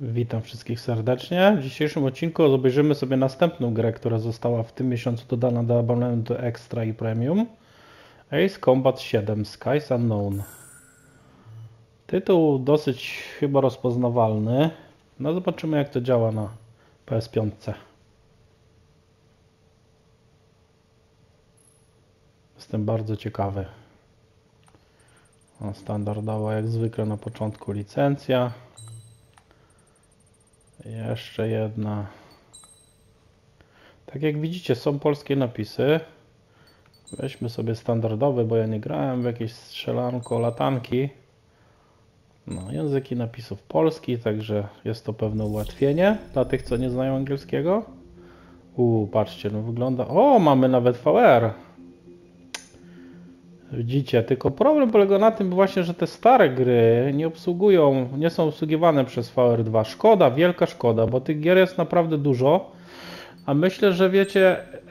Witam wszystkich serdecznie. W dzisiejszym odcinku obejrzymy sobie następną grę, która została w tym miesiącu dodana do abonamentu Extra i Premium. Ace Combat 7 Skies Unknown. Tytuł dosyć chyba rozpoznawalny. No zobaczymy jak to działa na PS5. Jestem bardzo ciekawy. O, standardowa jak zwykle na początku licencja. Jeszcze jedna. Tak jak widzicie, są polskie napisy. Weźmy sobie standardowe, bo ja nie grałem w jakieś strzelanko, latanki. No, języki napisów polski, także jest to pewne ułatwienie dla tych, co nie znają angielskiego. Uuu, patrzcie, no wygląda... O, mamy nawet VR. Widzicie, tylko problem polega na tym właśnie, że te stare gry nie obsługują, nie są obsługiwane przez VR2. Szkoda, wielka szkoda, bo tych gier jest naprawdę dużo. A myślę, że wiecie, yy,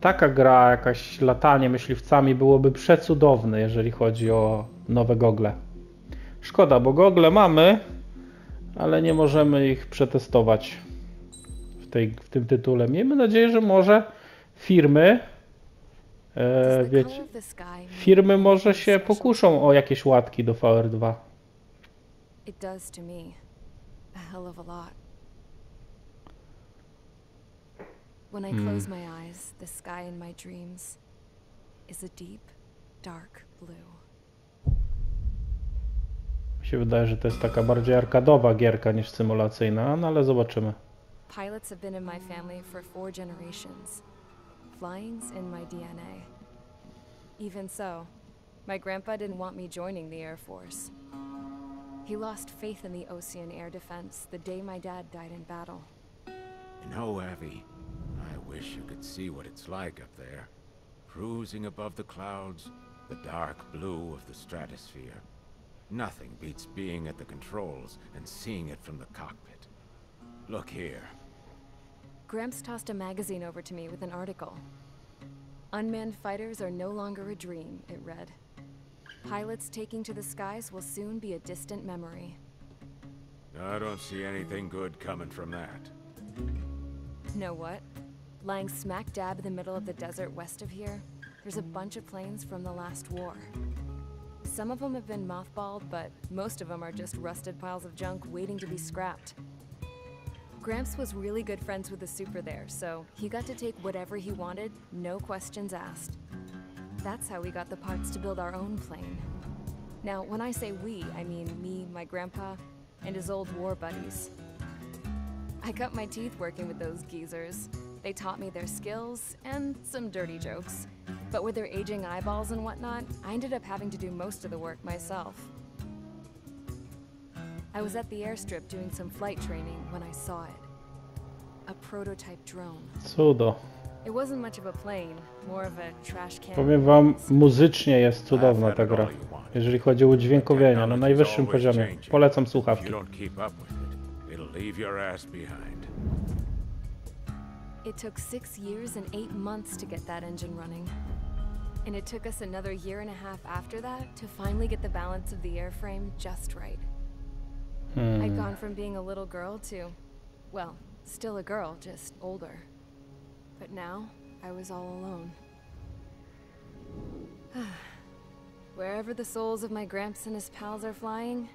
taka gra, jakaś latanie myśliwcami byłoby przecudowne, jeżeli chodzi o nowe gogle. Szkoda, bo gogle mamy, ale nie możemy ich przetestować w, tej, w tym tytule. Miejmy nadzieję, że może firmy E, wiecie, firmy może się pokuszą o jakieś łatki do VR2. It does to me. A hell of a lot. When I hmm. close my eyes, the sky in my dreams is a deep, dark blue. Mi się wydaje, że to jest taka bardziej arkadowa gierka niż symulacyjna, no ale zobaczymy. Pilots have been in my family for four generations. Flying's in my DNA. Even so, my grandpa didn't want me joining the Air Force. He lost faith in the Osean Air Defense the day my dad died in battle. You oh, know, Abby, I wish you could see what it's like up there. Cruising above the clouds, the dark blue of the stratosphere. Nothing beats being at the controls and seeing it from the cockpit. Look here. Gramps tossed a magazine over to me with an article. Unmanned fighters are no longer a dream, it read. Pilots taking to the skies will soon be a distant memory. I don't see anything good coming from that. Know what? Lying smack dab in the middle of the desert west of here, there's a bunch of planes from the last war. Some of them have been mothballed, but most of them are just rusted piles of junk waiting to be scrapped. Gramps was really good friends with the super there, so he got to take whatever he wanted, no questions asked. That's how we got the parts to build our own plane. Now, when I say we, I mean me, my grandpa, and his old war buddies. I cut my teeth working with those geezers. They taught me their skills and some dirty jokes. But with their aging eyeballs and whatnot, I ended up having to do most of the work myself. I was at the airstrip doing some flight training when I saw it. A prototype drone. So Cudo. It wasn't much of a plane, more of a trash can. Powiem wam, muzycznie jest cudowna ta gra. Jeżeli chodzi o udźwiękowienie na najwyższym poziomie. Polecam słuchawki. It took six years and eight months to get that engine running. And it took us another year and a half after that to finally get the balance of the airframe just right. Gone from being a little girl to, well, still a girl, just older. But now, I was all alone. Wherever the souls of my Gramps and his pals are flying,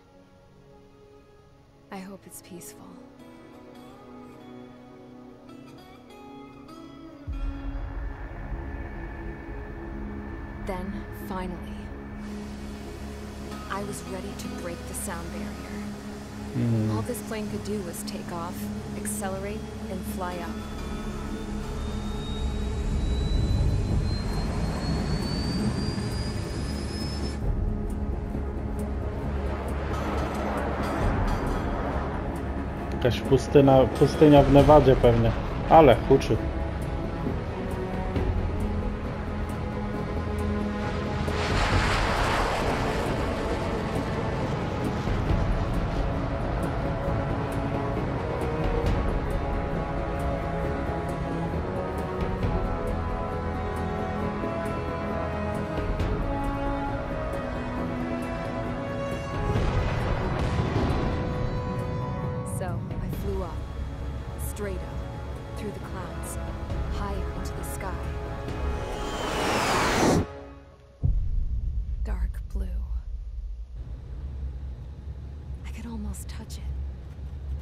I hope it's peaceful. Then, finally, I was ready to break the sound barrier. Mm. All this plane could do was take off, accelerate, and fly up. Jakaś pustyna, pustynia w Nevadzie pewnie. Ale huczy.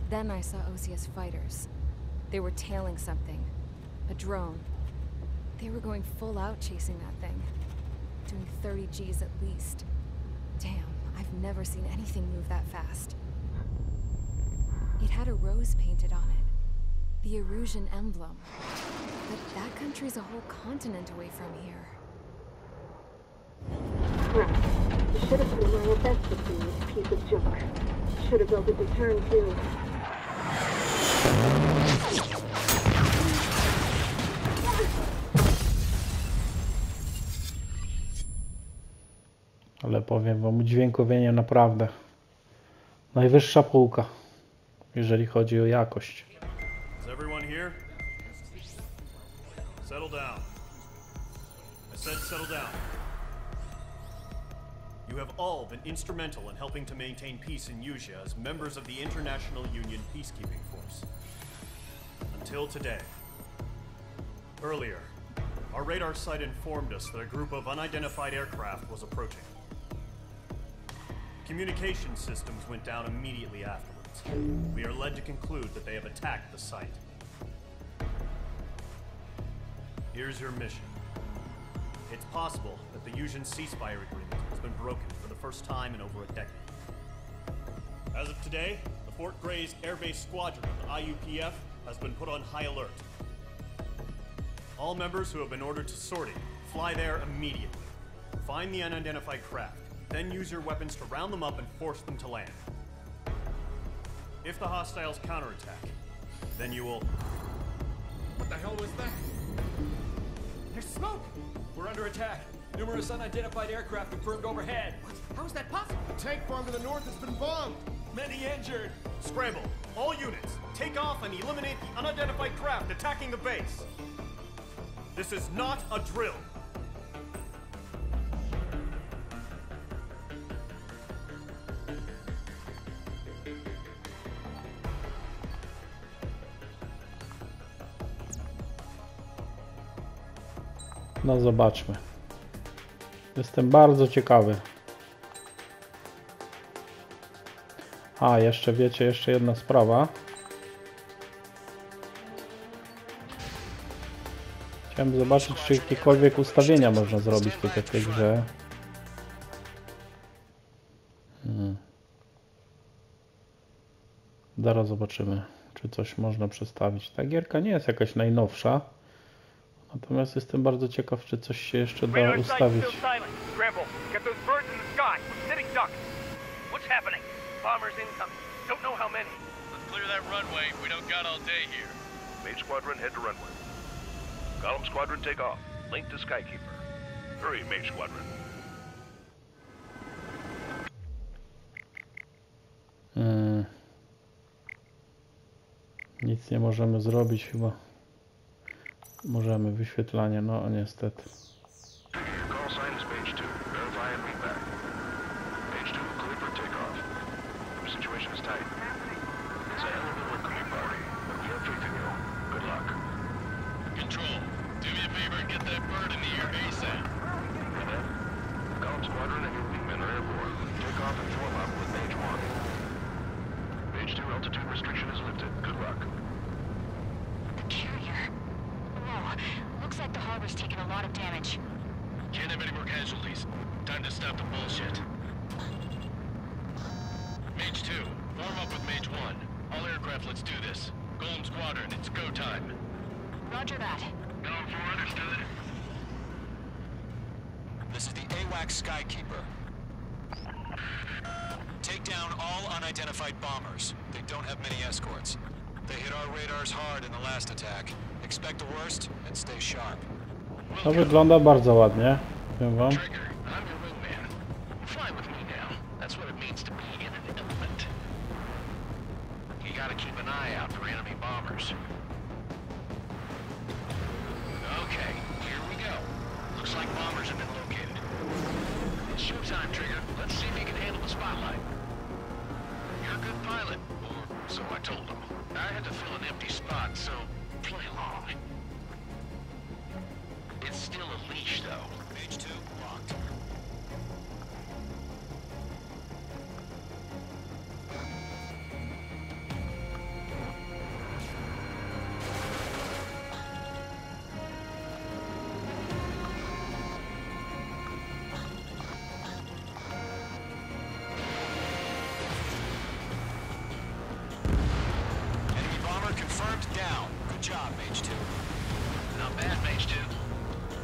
Then I saw Osea's fighters. They were tailing something. A drone. They were going full out chasing that thing. Doing 30 Gs at least. Damn, I've never seen anything move that fast. It had a rose painted on it. The Erusian emblem. But that country's a whole continent away from here. Crap. I should have put my best see this piece of junk. Should have built a deterrent too. Ale powiem wam, udźwiękowienie naprawdę najwyższa półka, jeżeli chodzi o jakość. Settle down. I said settle down. You have all been instrumental in helping to maintain peace in Usea as members of the International Union Peacekeeping Force. Until today. Earlier, our radar site informed us that a group of unidentified aircraft was approaching. Communication systems went down immediately afterwards. We are led to conclude that they have attacked the site. Here's your mission. It's possible that the Usean ceasefire agreement been broken for the first time in over a decade. As of today, the Fort Grays Air Base Squadron of the IUPF has been put on high alert. All members who have been ordered to sortie, fly there immediately. Find the unidentified craft, then use your weapons to round them up and force them to land. If the hostiles counterattack, then you will. What the hell was that? There's smoke! We're under attack. Numerous unidentified aircraft confirmed overhead. What? How is that possible? The tank farm to the north has been bombed. Many injured. Scramble! All units, take off and eliminate the unidentified craft attacking the base. This is not a drill. No zobaczmy. Jestem bardzo ciekawy. A, jeszcze wiecie, jeszcze jedna sprawa. Chciałem zobaczyć, czy jakiekolwiek ustawienia można zrobić tutaj w tej grze. Hmm. Zaraz zobaczymy, czy coś można przestawić. Ta gierka nie jest jakaś najnowsza. Natomiast jestem bardzo ciekaw, czy coś się jeszcze da ustawić. Hmm. Nic nie możemy zrobić chyba. Możemy wyświetlanie, no niestety. Casualties. Time to stop the bullshit. Mage 2, form up with Mage 1. All aircraft, let's do this. Golem Squadron, it's go time. Roger that. Going for understood. This is the AWACS Skykeeper. Take down all unidentified bombers. They don't have many escorts. They hit our radars hard in the last attack. Expect the worst and stay sharp. To wygląda bardzo ładnie, no problem. Trigger, I'm your wingman. Fly with me now. That's what it means to be in an element. You gotta keep an eye out for enemy bombers. Okay, here we go. Looks like bombers have been located. It's showtime, Trigger. Let's see if you can handle the spotlight. You're a good pilot, or so I told him. I had to fill an empty spot, so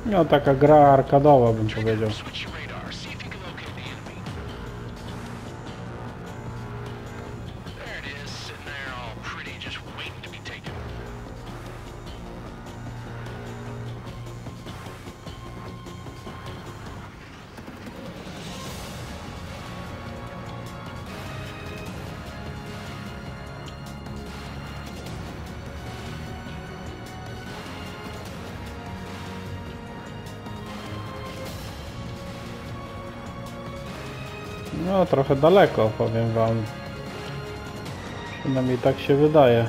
Ну, так игра аркадала, блин, погодил. trochę daleko, powiem wam. Przynajmniej tak się wydaje.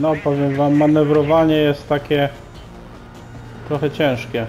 No powiem wam, manewrowanie jest takie trochę ciężkie.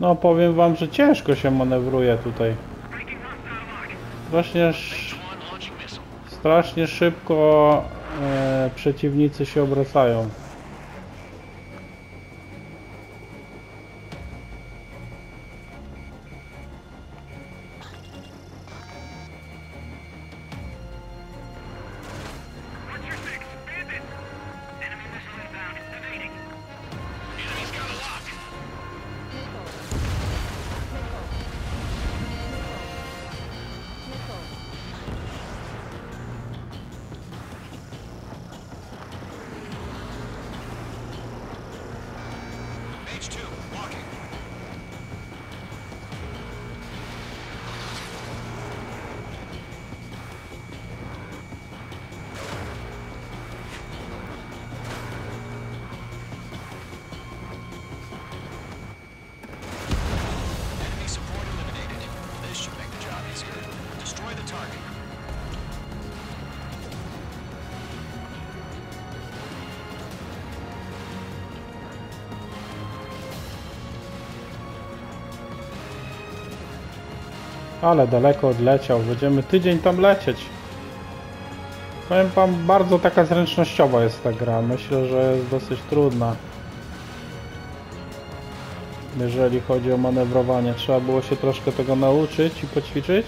No powiem wam, że ciężko się manewruje tutaj. Strasznie, strasznie szybko e, przeciwnicy się obracają. Ale daleko odleciał. Będziemy tydzień tam lecieć. Powiem wam, bardzo taka zręcznościowa jest ta gra. Myślę, że jest dosyć trudna. Jeżeli chodzi o manewrowanie. Trzeba było się troszkę tego nauczyć i poćwiczyć.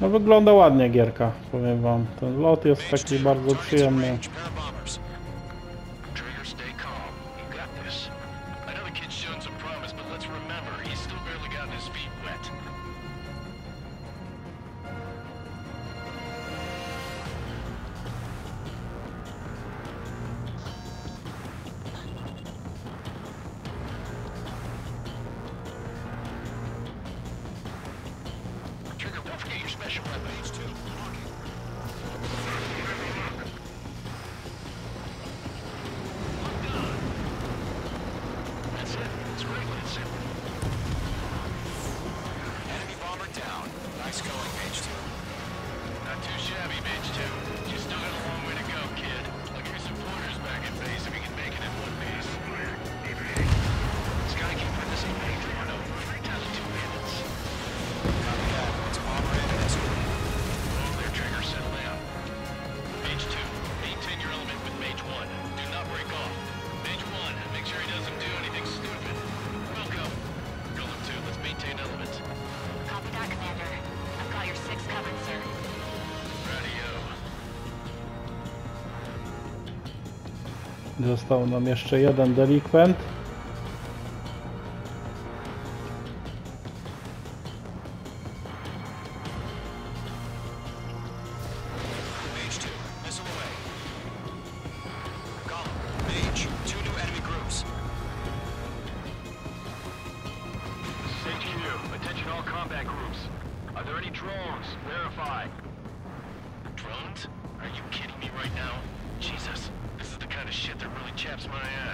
No, wygląda ładnie gierka, powiem wam. Ten lot jest taki bardzo przyjemny. Został nam jeszcze jeden delikwent. my ass.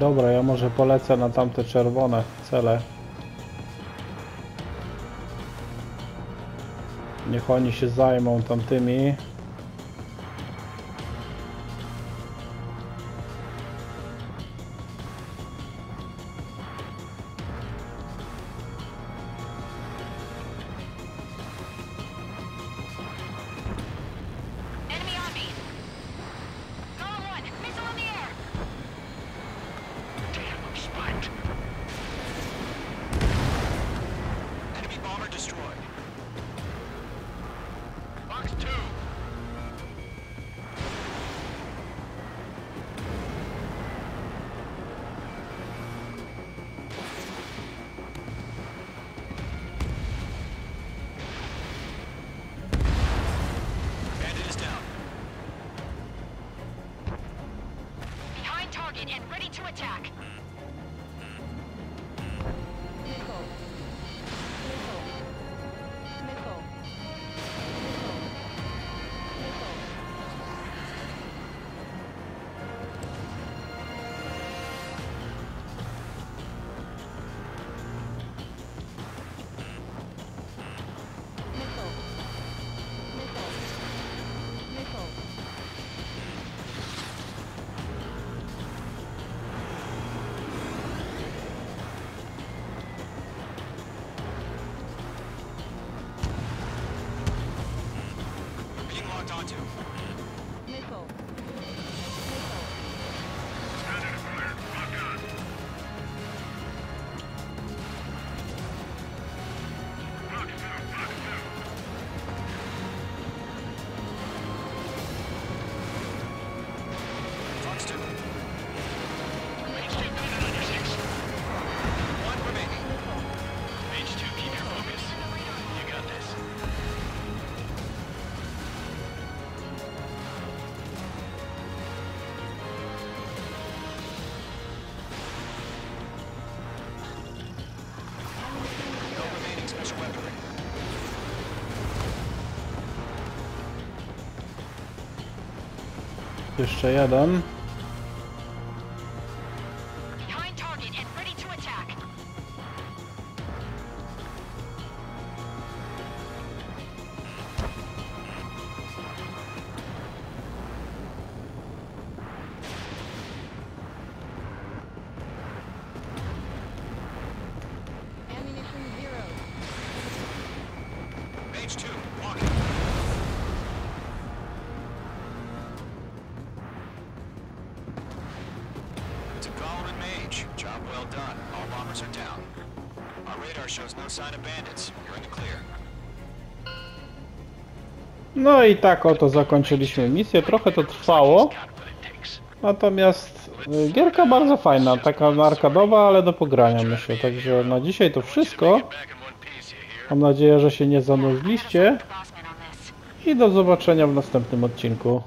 Dobra, ja może polecę na tamte czerwone cele. Niech oni się zajmą tamtymi. And to Jeszcze jeden. No i tak oto zakończyliśmy misję. Trochę to trwało. Natomiast y, gierka bardzo fajna, taka arkadowa, ale do pogrania myślę. Także na dzisiaj to wszystko. Mam nadzieję, że się nie this. i do zobaczenia w następnym odcinku.